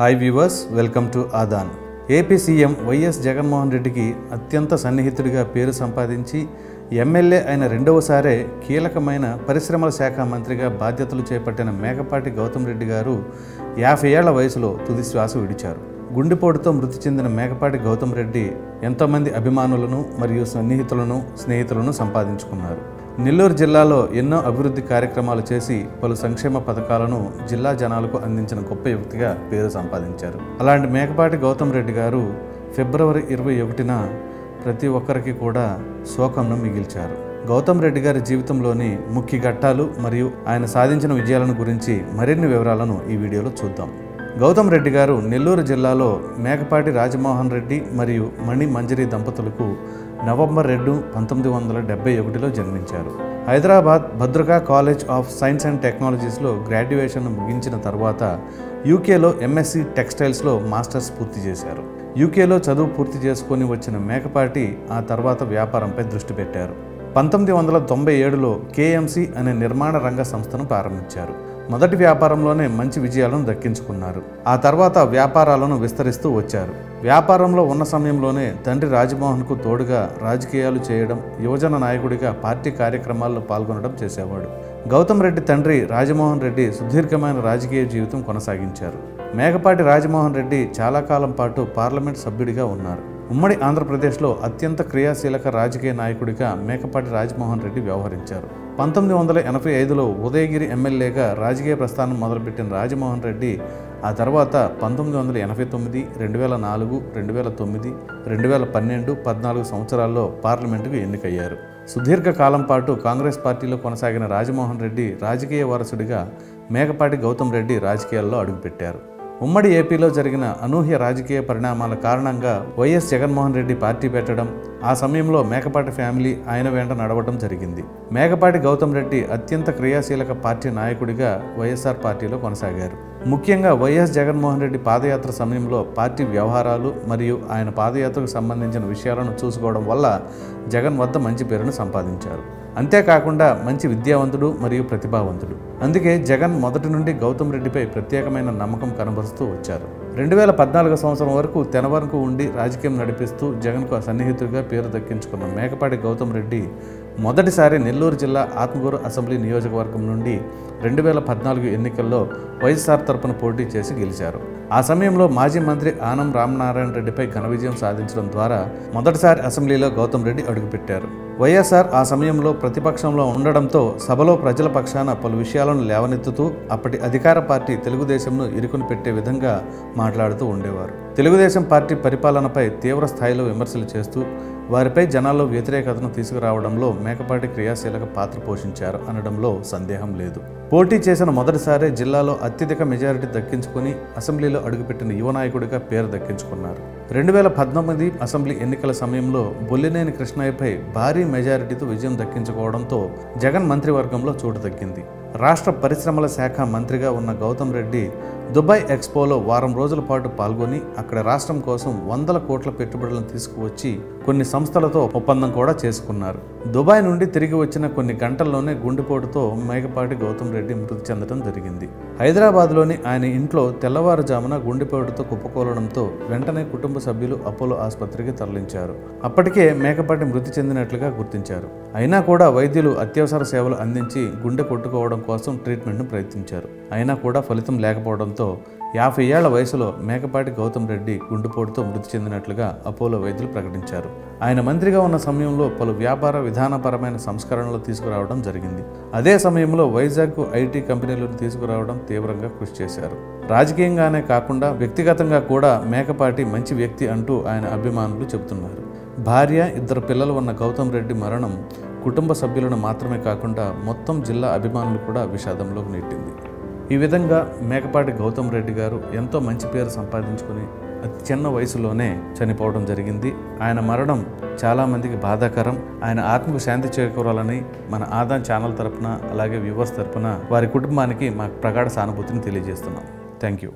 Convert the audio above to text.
Hi viewers welcome to Aadhan. AP CM YS Jaganmohan రెడ్డికి అత్యంత సన్నిహితుడిగా పేరు సంపాదించి ఎమ్మెల్యే అయిన రెండవసారే కీలకమైన పరిశ్రమల శాఖ మంత్రిగా బాధ్యతలు చేపట్టిన మేకపాటి గౌతమ్ రెడ్డి గారు యాభై ఏళ్ళ వయసులో తుది శ్వాస విడిచారు. గుండెపోటుతో మృతి చెందిన మేకపాటి గౌతమ్ రెడ్డి ఎంతోమంది అభిమానులను మరియు సన్నిహితులను స్నేహితులను సంపాదించుకున్నారు. నెల్లూరు జిల్లాలో ఎన్నో అభివృద్ధి కార్యక్రమాలు చేసి పలు సంక్షేమ పథకాలను జిల్లా జనాలకు అందించిన గొప్ప వ్యక్తిగా పేరు సంపాదించారు. అలాంటి మేకపాటి గౌతమ్ రెడ్డి గారు ఫిబ్రవరి ఇరవై ఒకటిన ప్రతి ఒక్కరికి కూడా శోకంను మిగిల్చారు. గౌతమ్ రెడ్డి గారి జీవితంలోని ముఖ్య ఘట్టాలు మరియు ఆయన సాధించిన విజయాలను గురించి మరిన్ని వివరాలను ఈ వీడియోలో చూద్దాం. గౌతమ్ రెడ్డి గారు నెల్లూరు జిల్లాలో మేకపాటి రాజమోహన్ రెడ్డి మరియు మణి మంజరి దంపతులకు నవంబర్ రెండు పంతొమ్మిది వందల డెబ్బై ఒకటిలో జన్మించారు. Hyderabad Bhadruka college of science and టెక్నాలజీస్లో graduation ముగించిన తర్వాత యూకేలో ఎంఎస్సి టెక్స్టైల్స్లో మాస్టర్స్ పూర్తి చేశారు. యూకేలో చదువు పూర్తి చేసుకొని వచ్చిన మేకపాటి ఆ తర్వాత వ్యాపారంపై దృష్టి పెట్టారు. పంతొమ్మిది వందల తొంభై ఏడులో కేఎంసి అనే నిర్మాణ రంగ సంస్థను ప్రారంభించారు. మొదటి వ్యాపారంలోనే మంచి విజయాలను దక్కించుకున్నారు. ఆ తర్వాత వ్యాపారాలను విస్తరిస్తూ వచ్చారు. వ్యాపారంలో ఉన్న సమయంలోనే తండ్రి రాజమోహన్కు తోడుగా రాజకీయాలు చేయడం యువజన నాయకుడిగా పార్టీ కార్యక్రమాల్లో పాల్గొనడం చేసేవాడు. గౌతమ్ రెడ్డి తండ్రి రాజమోహన్ రెడ్డి సుదీర్ఘమైన రాజకీయ జీవితం కొనసాగించారు. మేకపాటి రాజమోహన్ రెడ్డి చాలా కాలం పాటు పార్లమెంట్ సభ్యుడిగా ఉన్నారు. ఉమ్మడి ఆంధ్రప్రదేశ్లో అత్యంత క్రియాశీలక రాజకీయ నాయకుడిగా మేకపాటి రాజమోహన్ రెడ్డి వ్యవహరించారు. పంతొమ్మిది వందల ఎనభై ఐదులో ఉదయగిరి ఎమ్మెల్యేగా రాజకీయ ప్రస్థానం మొదలుపెట్టిన రాజమోహన్ రెడ్డి ఆ తర్వాత పంతొమ్మిది వందల ఎనభై తొమ్మిది రెండు వేల నాలుగు రెండు వేల తొమ్మిది రెండు వేల పన్నెండు పద్నాలుగు సంవత్సరాల్లో పార్లమెంటుకు ఎన్నికయ్యారు. సుదీర్ఘ కాలం పాటు కాంగ్రెస్ పార్టీలో కొనసాగిన రాజమోహన్ రెడ్డి రాజకీయ వారసుడిగా మేకపాటి గౌతమ్ రెడ్డి రాజకీయాల్లో అడుగుపెట్టారు. ఉమ్మడి ఏపీలో జరిగిన అనూహ్య రాజకీయ పరిణామాల కారణంగా వైఎస్ జగన్మోహన్ రెడ్డి పార్టీ పెట్టడం ఆ సమయంలో మేకపాటి ఫ్యామిలీ ఆయన వెంట నడవడం జరిగింది. మేకపాటి గౌతమ్ రెడ్డి అత్యంత క్రియాశీలక పార్టీ నాయకుడిగా వైఎస్ఆర్ పార్టీలో కొనసాగారు. ముఖ్యంగా వైఎస్ జగన్మోహన్ రెడ్డి పాదయాత్ర సమయంలో పార్టీ వ్యవహారాలు మరియు ఆయన పాదయాత్రకు సంబంధించిన విషయాలను చూసుకోవడం వల్ల జగన్ వద్ద మంచి పేరును సంపాదించారు. అంతేకాకుండా మంచి విద్యావంతుడు మరియు ప్రతిభావంతుడు. అందుకే జగన్ మొదటి నుండి గౌతమ్ రెడ్డిపై ప్రత్యేకమైన నమ్మకం కనబరుస్తూ వచ్చారు. రెండు వేల పద్నాలుగు సంవత్సరం వరకు తెనవరకు ఉండి రాజకీయం నడిపిస్తూ జగన్కు సన్నిహితుడిగా పేరు దక్కించుకున్న మేకపాటి గౌతమ్ రెడ్డి మొదటిసారి నెల్లూరు జిల్లా ఆత్మగూరు అసెంబ్లీ నియోజకవర్గం నుండి రెండు వేల పద్నాలుగు ఎన్నికల్లో వైఎస్ఆర్ తరపున పోటీ చేసి గెలిచారు. ఆ సమయంలో మాజీ మంత్రి ఆనం రామనారాయణ రెడ్డిపై ఘన విజయం సాధించడం ద్వారా మొదటిసారి అసెంబ్లీలో గౌతమ్ రెడ్డి అడుగుపెట్టారు. వైఎస్ఆర్ ఆ సమయంలో ప్రతిపక్షంలో ఉండడంతో సభలో ప్రజల పక్షాన పలు విషయాలను లేవనెత్తుతూ అప్పటి అధికార పార్టీ తెలుగుదేశంను ఇరుకుని పెట్టే విధంగా మాట్లాడుతూ ఉండేవారు. తెలుగుదేశం పార్టీ పరిపాలనపై తీవ్ర స్థాయిలో విమర్శలు చేస్తూ వారిపై జనాల్లో వ్యతిరేకతను తీసుకురావడంలో మేకపాటి క్రియాశీలక పాత్ర పోషించారు అనడంలో సందేహం లేదు. పోటీ చేసిన మొదటిసారే జిల్లాలో అత్యధిక మెజారిటీ దక్కించుకుని అసెంబ్లీలో అడుగుపెట్టిన యువ నాయకుడిగా పేరు దక్కించుకున్నారు. రెండు వేల పద్నాలుగు అసెంబ్లీ ఎన్నికల సమయంలో బొల్లినేని కృష్ణయ్యపై భారీ మెజారిటీతో విజయం దక్కించుకోవడంతో జగన్ మంత్రివర్గంలో చోటు దక్కింది. రాష్ట్ర పరిశ్రమల శాఖ మంత్రిగా ఉన్న గౌతమ్ రెడ్డి దుబాయ్ ఎక్స్పోలో వారం రోజుల పాటు పాల్గొని అక్కడ రాష్ట్రం కోసం వందల కోట్ల పెట్టుబడులను తీసుకువచ్చి కొన్ని సంస్థలతో ఒప్పందం కూడా చేసుకున్నారు. దుబాయ్ నుండి తిరిగి వచ్చిన కొన్ని గంటల్లోనే గుండెపోటుతో మేకపాటి గౌతమ్ రెడ్డి మృతి చెందడం జరిగింది. హైదరాబాద్లోని ఆయన ఇంట్లో తెల్లవారుజామున గుండెపోటుతో కుప్పకూలడంతో వెంటనే కుటుంబ సభ్యులు అపోలో ఆసుపత్రికి తరలించారు. అప్పటికే మేకపాటి మృతి చెందినట్లుగా గుర్తించారు. అయినా కూడా వైద్యులు అత్యవసర సేవలు అందించి గుండె కొట్టుకోవడం కోసం ట్రీట్మెంట్ను ప్రయత్నించారు. అయినా కూడా ఫలితం లేకపోవడంతో యాభై ఏళ్ళ వయసులో మేకపాటి గౌతమ్ రెడ్డి గుండెపోటుతో మృతి చెందినట్లుగా అపోలో వైద్యులు ప్రకటించారు. ఆయన మంత్రిగా ఉన్న సమయంలో పలు వ్యాపార విధానపరమైన సంస్కరణలు తీసుకురావడం జరిగింది. అదే సమయంలో వైజాగ్ ఐటీ కంపెనీలను తీసుకురావడం తీవ్రంగా కృషి చేశారు. రాజకీయంగానే కాకుండా వ్యక్తిగతంగా కూడా మేకపాటి మంచి వ్యక్తి అంటూ ఆయన అభిమానులు చెబుతున్నారు. భార్య ఇద్దరు పిల్లలు ఉన్న గౌతమ్ రెడ్డి మరణం కుటుంబ సభ్యులను మాత్రమే కాకుండా మొత్తం జిల్లా అభిమానులు కూడా విషాదంలోకి నెట్టింది. ఈ విధంగా మేకపాటి గౌతమ్ రెడ్డి గారు ఎంతో మంచి పేరు సంపాదించుకుని అతి చిన్న వయసులోనే చనిపోవడం జరిగింది. ఆయన మరణం చాలామందికి బాధాకరం. ఆయన ఆత్మకు శాంతి చేకూరాలని మన ఆదాన్ ఛానల్ తరపున అలాగే వ్యూవర్స్ తరపున వారి కుటుంబానికి మా ప్రగాఢ సానుభూతిని తెలియజేస్తున్నాం. Thank you.